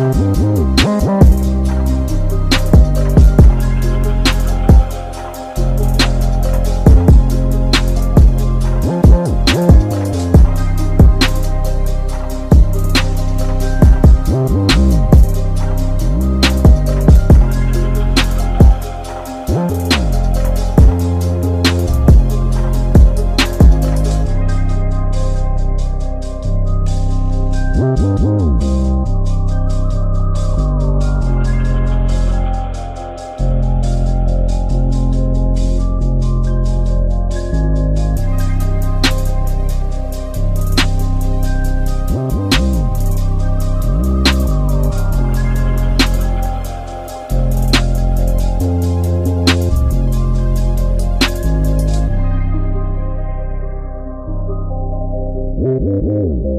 Oh, oh, oh, Música